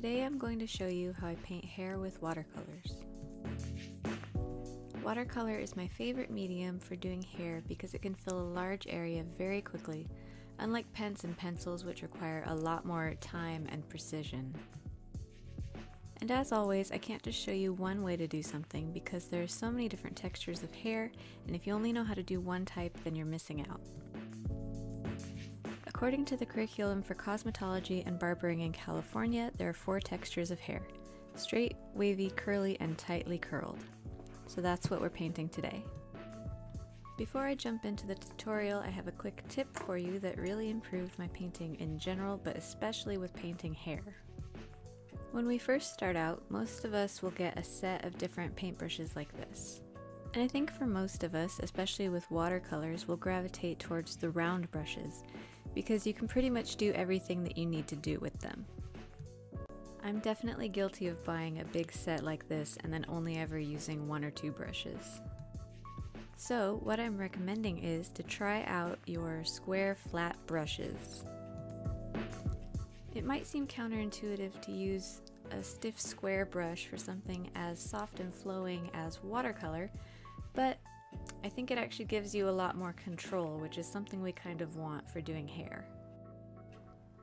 Today I'm going to show you how I paint hair with watercolors. Watercolor is my favorite medium for doing hair because it can fill a large area very quickly, unlike pens and pencils which require a lot more time and precision. And as always, I can't just show you one way to do something because there are so many different textures of hair, and if you only know how to do one type, then you're missing out. According to the curriculum for cosmetology and barbering in California, there are four textures of hair straight, wavy, curly, and tightly curled. So that's what we're painting today. Before I jump into the tutorial, I have a quick tip for you that really improved my painting in general, but especially with painting hair. When we first start out, most of us will get a set of different paintbrushes like this. And I think for most of us, especially with watercolors, we'll gravitate towards the round brushes because you can pretty much do everything that you need to do with them. I'm definitely guilty of buying a big set like this and then only ever using one or two brushes. So what I'm recommending is to try out your square flat brushes. It might seem counterintuitive to use a stiff square brush for something as soft and flowing as watercolor, but I think it actually gives you a lot more control, which is something we kind of want for doing hair.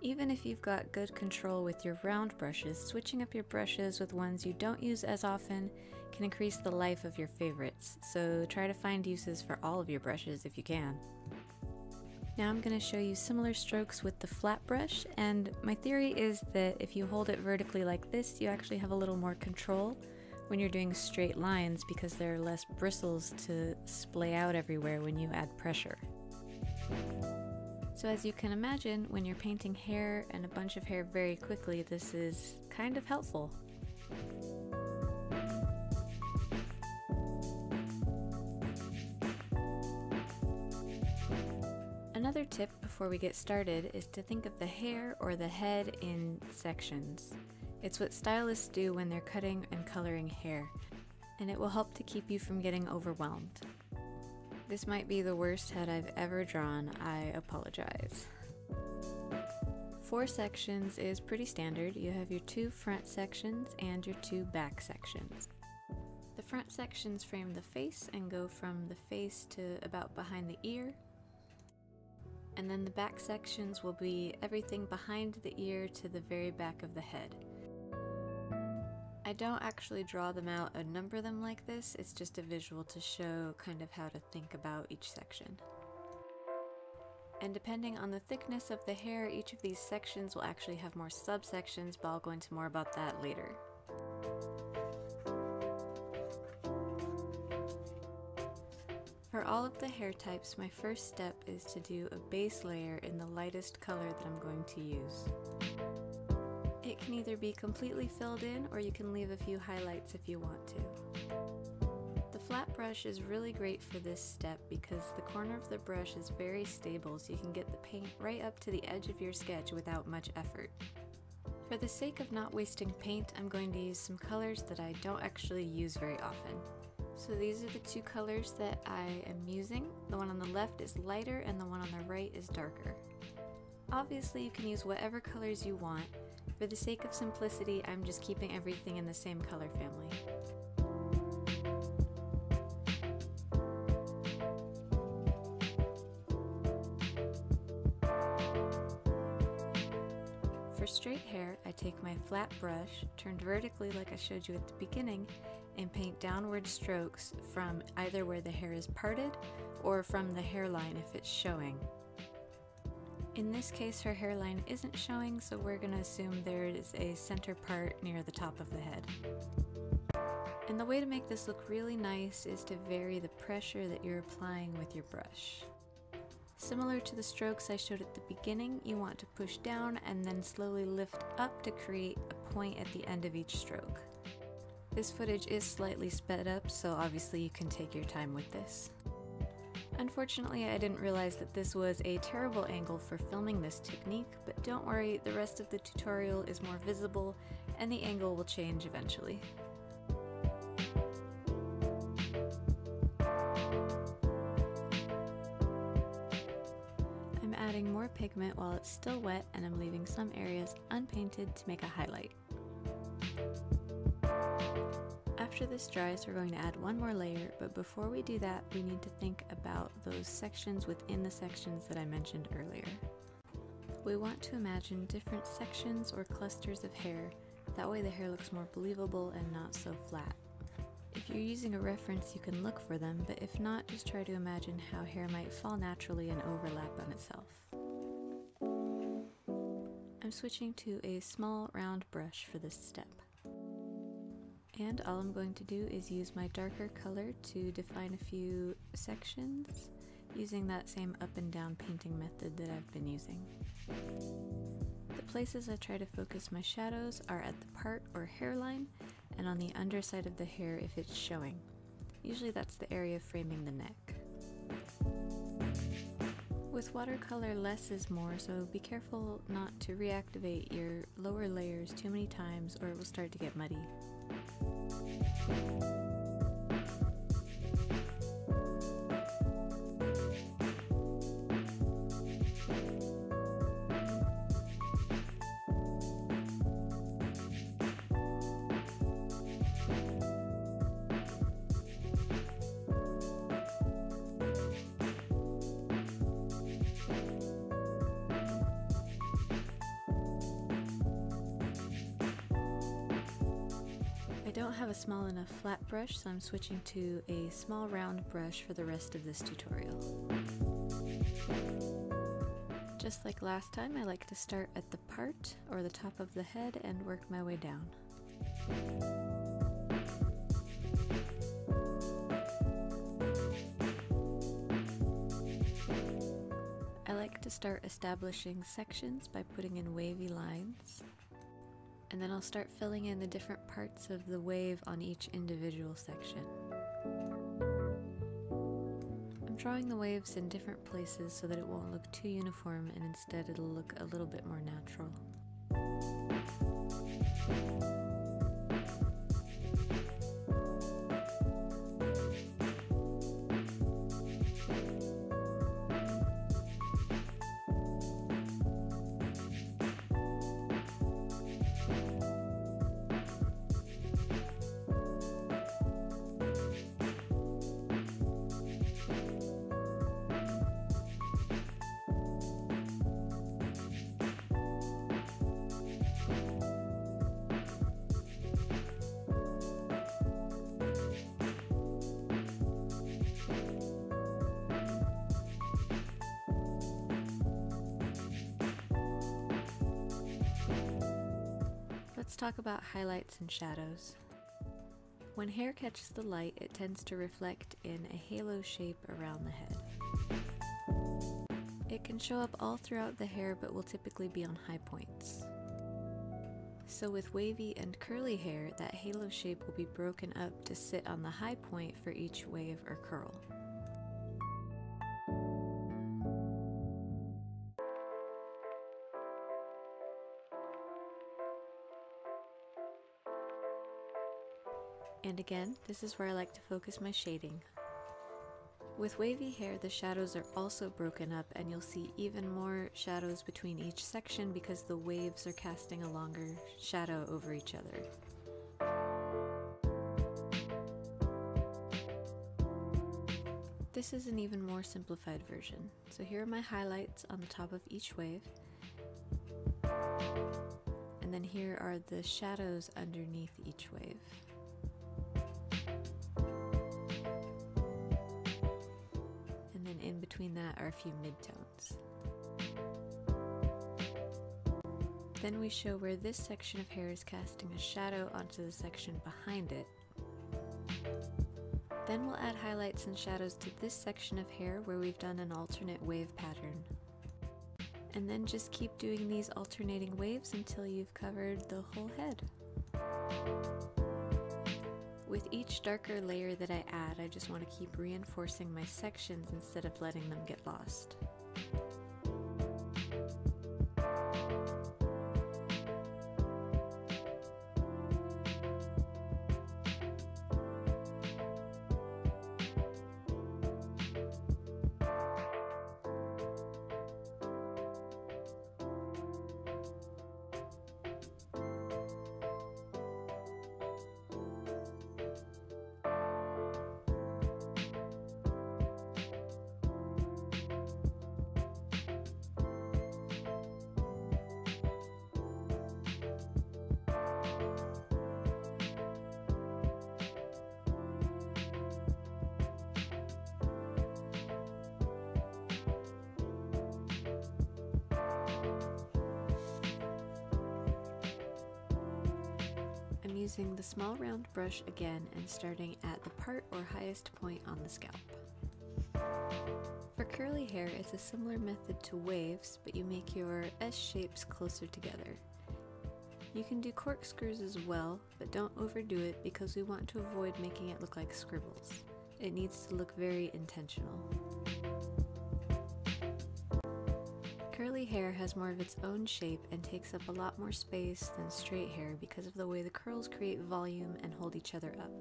Even if you've got good control with your round brushes, switching up your brushes with ones you don't use as often can increase the life of your favorites, so try to find uses for all of your brushes if you can. Now I'm going to show you similar strokes with the flat brush, and my theory is that if you hold it vertically like this, you actually have a little more control when you're doing straight lines because there are less bristles to splay out everywhere when you add pressure. So as you can imagine, when you're painting hair and a bunch of hair very quickly, this is kind of helpful. Another tip before we get started is to think of the hair or the head in sections. It's what stylists do when they're cutting and coloring hair, and it will help to keep you from getting overwhelmed. This might be the worst head I've ever drawn, I apologize. Four sections is pretty standard. You have your two front sections and your two back sections. The front sections frame the face and go from the face to about behind the ear, and then the back sections will be everything behind the ear to the very back of the head. I don't actually draw them out and number them like this, it's just a visual to show kind of how to think about each section. And depending on the thickness of the hair, each of these sections will actually have more subsections, but I'll go into more about that later. For all of the hair types, my first step is to do a base layer in the lightest color that I'm going to use. It can either be completely filled in or you can leave a few highlights if you want to. The flat brush is really great for this step because the corner of the brush is very stable so you can get the paint right up to the edge of your sketch without much effort. For the sake of not wasting paint, I'm going to use some colors that I don't actually use very often. So these are the two colors that I am using. The one on the left is lighter and the one on the right is darker. Obviously you can use whatever colors you want. For the sake of simplicity, I'm just keeping everything in the same color family. For straight hair, I take my flat brush, turned vertically like I showed you at the beginning, and paint downward strokes from either where the hair is parted or from the hairline if it's showing. In this case, her hairline isn't showing, so we're to assume there is a center part near the top of the head. And the way to make this look really nice is to vary the pressure that you're applying with your brush. Similar to the strokes I showed at the beginning, you want to push down and then slowly lift up to create a point at the end of each stroke. This footage is slightly sped up, so obviously you can take your time with this. Unfortunately, I didn't realize that this was a terrible angle for filming this technique, but don't worry, the rest of the tutorial is more visible and the angle will change eventually. I'm adding more pigment while it's still wet and I'm leaving some areas unpainted to make a highlight. After this dries, we're going to add one more layer, but before we do that, we need to think about those sections within the sections that I mentioned earlier. We want to imagine different sections or clusters of hair, that way the hair looks more believable and not so flat. If you're using a reference, you can look for them, but if not, just try to imagine how hair might fall naturally and overlap on itself. I'm switching to a small round brush for this step. And all I'm going to do is use my darker color to define a few sections using that same up and down painting method that I've been using. The places I try to focus my shadows are at the part or hairline and on the underside of the hair if it's showing. Usually that's the area framing the neck. With watercolor, less is more, so be careful not to reactivate your lower layers too many times or it will start to get muddy. Don't have a small enough flat brush, so I'm switching to a small round brush for the rest of this tutorial. Just like last time, I like to start at the part or the top of the head and work my way down. I like to start establishing sections by putting in wavy lines and then I'll start filling in the different parts of the wave on each individual section. I'm drawing the waves in different places so that it won't look too uniform and instead it'll look a little bit more natural. Let's talk about highlights and shadows. When hair catches the light, it tends to reflect in a halo shape around the head. It can show up all throughout the hair but will typically be on high points. So with wavy and curly hair, that halo shape will be broken up to sit on the high point for each wave or curl. And again, this is where I like to focus my shading. With wavy hair, the shadows are also broken up and you'll see even more shadows between each section because the waves are casting a longer shadow over each other. This is an even more simplified version. So here are my highlights on the top of each wave. And then here are the shadows underneath each wave. Between that are a few midtones. Then we show where this section of hair is casting a shadow onto the section behind it. Then we'll add highlights and shadows to this section of hair where we've done an alternate wave pattern. And then just keep doing these alternating waves until you've covered the whole head. With each darker layer that I add, I just want to keep reinforcing my sections instead of letting them get lost. Using the small round brush again and starting at the part or highest point on the scalp. For curly hair, it's a similar method to waves, but you make your S shapes closer together. You can do corkscrews as well, but don't overdo it because we want to avoid making it look like scribbles. It needs to look very intentional. Hair has more of its own shape and takes up a lot more space than straight hair because of the way the curls create volume and hold each other up.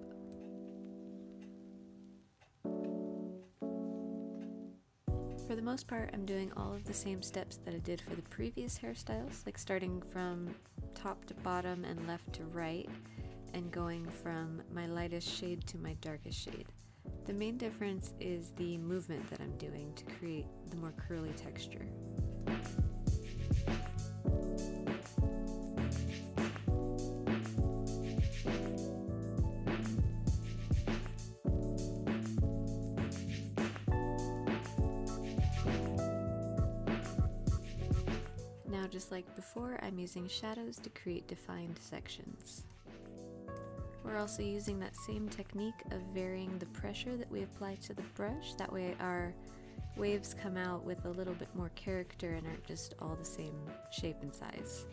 For the most part, I'm doing all of the same steps that I did for the previous hairstyles, like starting from top to bottom and left to right, and going from my lightest shade to my darkest shade. The main difference is the movement that I'm doing to create the more curly texture. Now just like before, I'm using shadows to create defined sections. We're also using that same technique of varying the pressure that we apply to the brush, that way our waves come out with a little bit more character and aren't just all the same shape and size.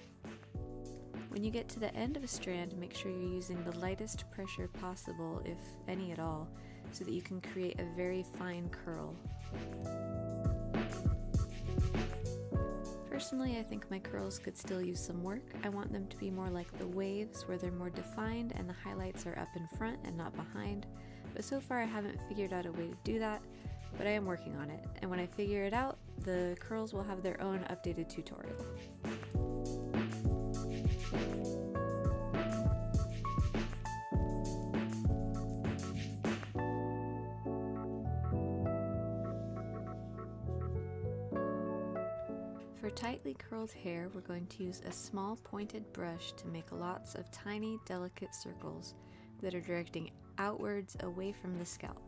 When you get to the end of a strand, make sure you're using the lightest pressure possible, if any at all, so that you can create a very fine curl. Personally, I think my curls could still use some work. I want them to be more like the waves, where they're more defined and the highlights are up in front and not behind. But so far, I haven't figured out a way to do that, but I am working on it. And when I figure it out, the curls will have their own updated tutorial. For tightly curled hair, we're going to use a small pointed brush to make lots of tiny, delicate circles that are directing outwards away from the scalp.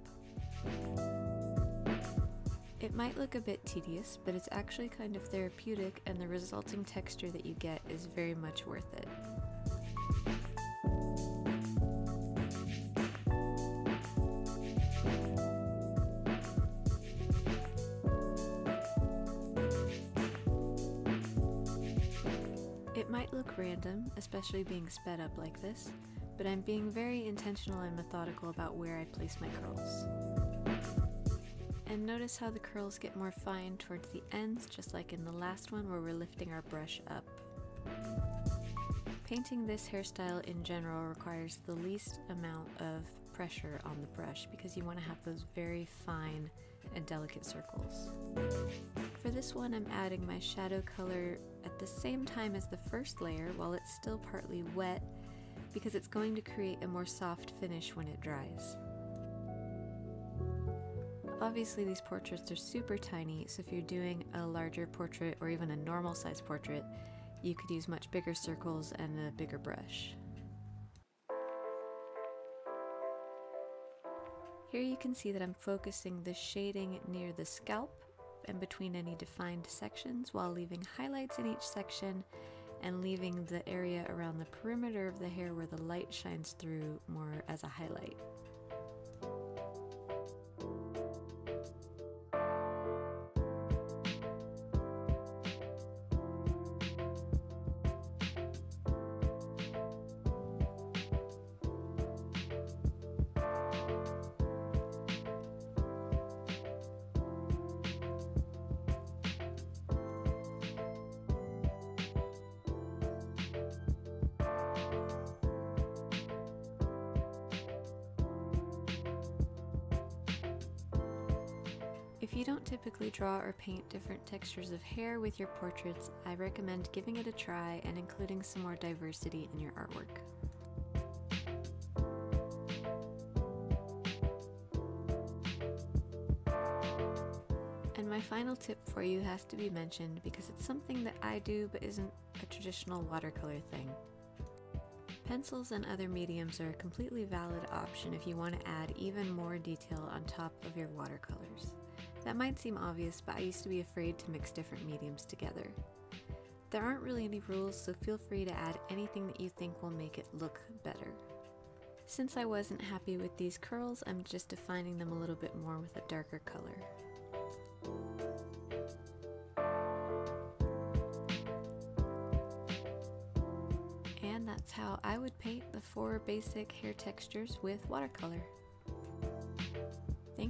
It might look a bit tedious, but it's actually kind of therapeutic and the resulting texture that you get is very much worth it. It might look random, especially being sped up like this, but I'm being very intentional and methodical about where I place my curls. And notice how the curls get more fine towards the ends, just like in the last one where we're lifting our brush up. Painting this hairstyle in general requires the least amount of pressure on the brush because you want to have those very fine and delicate circles. For this one I'm adding my shadow color at the same time as the first layer while it's still partly wet because it's going to create a more soft finish when it dries. Obviously these portraits are super tiny, so if you're doing a larger portrait or even a normal size portrait, you could use much bigger circles and a bigger brush. Here you can see that I'm focusing the shading near the scalp and between any defined sections while leaving highlights in each section and leaving the area around the perimeter of the hair where the light shines through more as a highlight. If you don't typically draw or paint different textures of hair with your portraits, I recommend giving it a try and including some more diversity in your artwork. And my final tip for you has to be mentioned because it's something that I do but isn't a traditional watercolor thing. Pencils and other mediums are a completely valid option if you want to add even more detail on top of your watercolors. That might seem obvious, but I used to be afraid to mix different mediums together. There aren't really any rules, so feel free to add anything that you think will make it look better. Since I wasn't happy with these curls, I'm just defining them a little bit more with a darker color. And that's how I would paint the four basic hair textures with watercolor.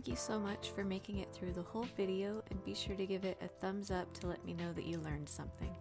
Thank you so much for making it through the whole video and be sure to give it a thumbs up to let me know that you learned something.